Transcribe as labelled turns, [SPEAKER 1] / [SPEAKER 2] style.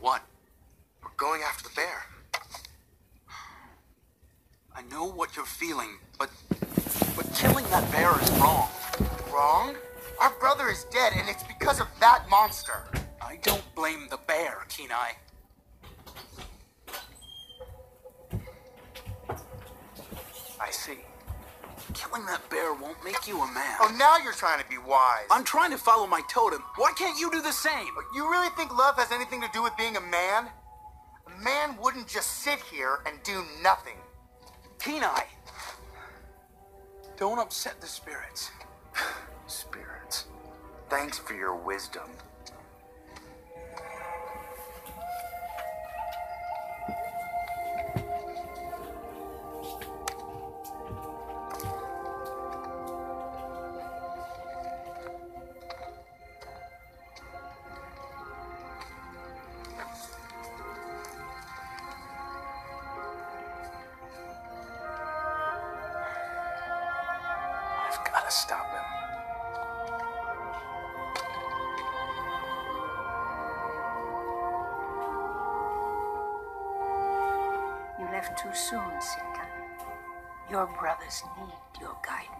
[SPEAKER 1] What?
[SPEAKER 2] We're going after the bear.
[SPEAKER 1] I know what you're feeling, but but killing that bear is wrong.
[SPEAKER 2] Wrong? Our brother is dead, and it's because of that monster.
[SPEAKER 1] I don't blame the bear, Kenai. I see. Killing that bear won't make you a man.
[SPEAKER 2] Oh, now you're trying to be wise.
[SPEAKER 1] I'm trying to follow my totem. Why can't you do the same?
[SPEAKER 2] You really think love has anything to do with being a man? A man wouldn't just sit here and do nothing.
[SPEAKER 1] Kenai! Don't upset the spirits.
[SPEAKER 2] Spirits. Thanks for your wisdom.
[SPEAKER 1] Gotta stop him.
[SPEAKER 3] You left too soon, Sitka. Your brothers need your guidance.